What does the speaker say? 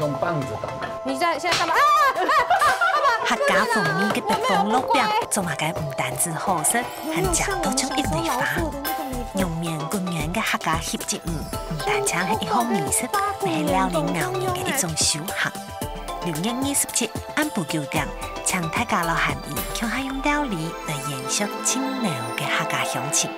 用棒子打。你在现在干嘛？啊！客家风味的北方烙饼，做么嘅唔单止好食，还食都像一内法。用面滚圆的客家血汁鱼，唔单止系一种美食，还系辽宁辽宁嘅一种修行。六月二十七按部就班，请大家老韩人，却还用料理来延续清凉嘅客家乡情。